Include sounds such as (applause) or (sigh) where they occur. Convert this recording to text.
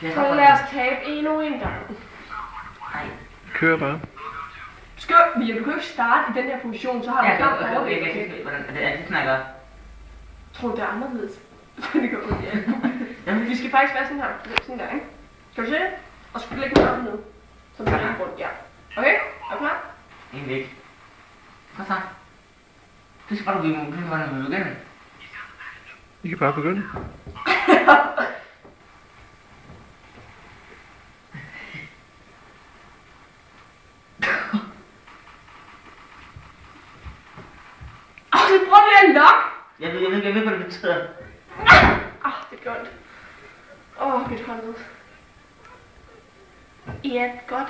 Kan Så lad os tabe endnu en gang. Nej. Kør bare. Skø, Mia, du kan jo ikke starte i den her position, så har du kan godt overblik. jeg kan ikke hvordan det er, det snakker. Tror du, det er anderledes? (laughs) det kan godt ja. Jamen, Vi skal faktisk være sådan her. Sådan der, ikke? Skal du se det? Og så skal du lægge den ned. Så den er rundt, ja. Okay? Er du klar? egentlig ikke. Kom så. Det skal bare du det skal bare du blive igen. I kan bare begynde. (laughs) Åh, det bruger det der lok! Jeg ved, jeg ved, jeg ved, hvad det betyder. Ah, det gør ondt. Åh, oh, mit håndled. Ja, godt.